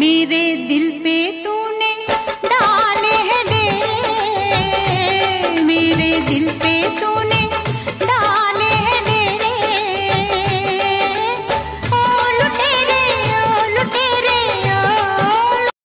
मेरे दिल पे तूने डाले हैं मेरे दिल पे तू